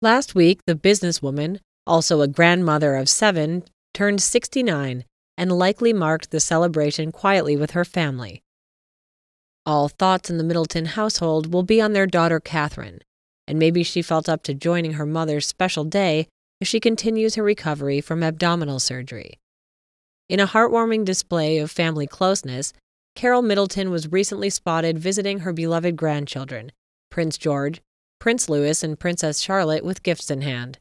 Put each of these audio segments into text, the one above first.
Last week, the businesswoman, also a grandmother of seven, turned 69 and likely marked the celebration quietly with her family. All thoughts in the Middleton household will be on their daughter Catherine, and maybe she felt up to joining her mother's special day as she continues her recovery from abdominal surgery. In a heartwarming display of family closeness, Carole Middleton was recently spotted visiting her beloved grandchildren, Prince George, Prince Louis, and Princess Charlotte, with gifts in hand.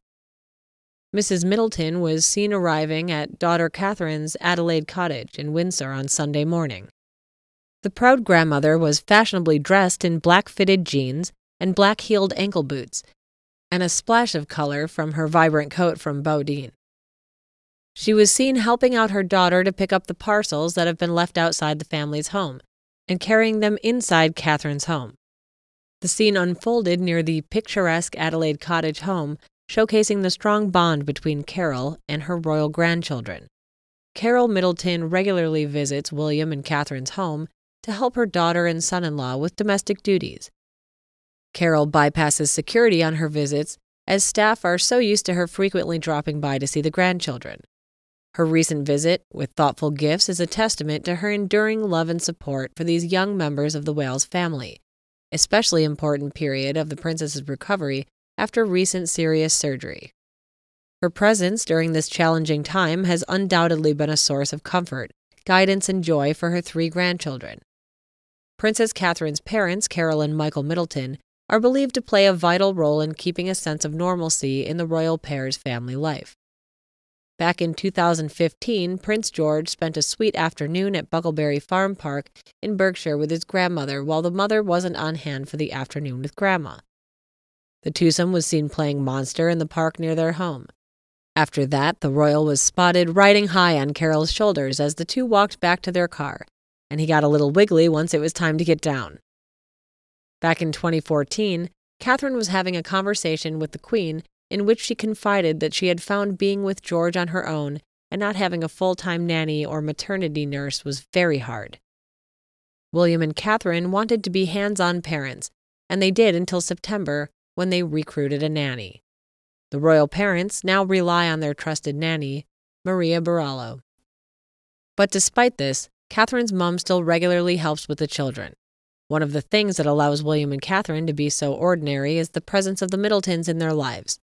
Mrs. Middleton was seen arriving at daughter Catherine's Adelaide cottage in Windsor on Sunday morning. The proud grandmother was fashionably dressed in black fitted jeans and black heeled ankle boots, and a splash of color from her vibrant coat from Boden. She was seen helping out her daughter to pick up the parcels that have been left outside the family's home and carrying them inside Catherine's home. The scene unfolded near the picturesque Adelaide Cottage home, showcasing the strong bond between Carole and her royal grandchildren. Carole Middleton regularly visits William and Catherine's home to help her daughter and son in law with domestic duties. Carole bypasses security on her visits as staff are so used to her frequently dropping by to see the grandchildren. Her recent visit, with thoughtful gifts, is a testament to her enduring love and support for these young members of the Wales family, especially important period of the princess's recovery after recent serious surgery. Her presence during this challenging time has undoubtedly been a source of comfort, guidance, and joy for her three grandchildren. Princess Catherine's parents, Carole and Michael Middleton, are believed to play a vital role in keeping a sense of normalcy in the royal pair's family life. Back in 2015, Prince George spent a sweet afternoon at Bucklebury Farm Park in Berkshire with his grandmother while the mother wasn't on hand for the afternoon with Grandma. The twosome was seen playing Monster in the park near their home. After that, the royal was spotted riding high on Carole's shoulders as the two walked back to their car, and he got a little wiggly once it was time to get down. Back in 2014, Catherine was having a conversation with the Queen in which she confided that she had found being with George on her own and not having a full time nanny or maternity nurse was very hard. William and Catherine wanted to be hands on parents, and they did until September when they recruited a nanny. The royal parents now rely on their trusted nanny, Maria Borrallo. But despite this, Catherine's mom still regularly helps with the children. One of the things that allows William and Catherine to be so ordinary is the presence of the Middletons in their lives.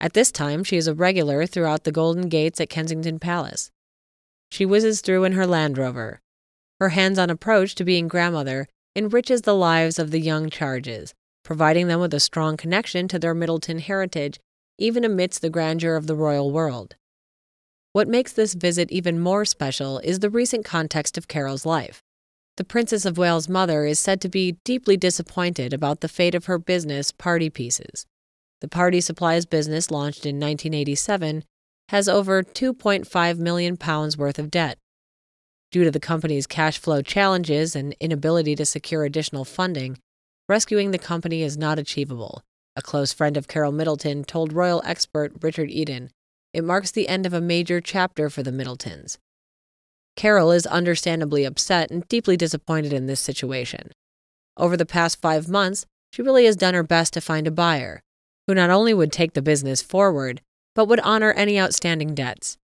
At this time, she is a regular throughout the Golden Gates at Kensington Palace. She whizzes through in her Land Rover. Her hands on approach to being grandmother enriches the lives of the young charges, providing them with a strong connection to their Middleton heritage, even amidst the grandeur of the royal world. What makes this visit even more special is the recent context of Carole's life. The Princess of Wales' mother is said to be deeply disappointed about the fate of her business, Party Pieces. The party supplies business, launched in 1987, has over 2.5 million pounds worth of debt. Due to the company's cash flow challenges and inability to secure additional funding, rescuing the company is not achievable. A close friend of Carole Middleton told royal expert Richard Eden, it marks the end of a major chapter for the Middletons. Carole is understandably upset and deeply disappointed in this situation. Over the past five months, she really has done her best to find a buyer, who not only would take the business forward, but would honor any outstanding debts.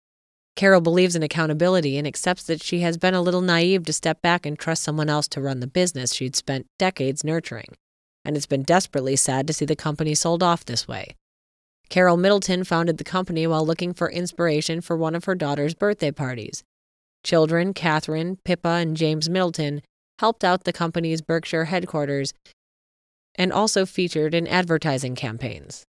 Carole believes in accountability and accepts that she has been a little naive to step back and trust someone else to run the business she'd spent decades nurturing, and it's been desperately sad to see the company sold off this way. Carole Middleton founded the company while looking for inspiration for one of her daughter's birthday parties. Children, Catherine, Pippa, and James Middleton, helped out the company's Berkshire headquarters and also featured in advertising campaigns.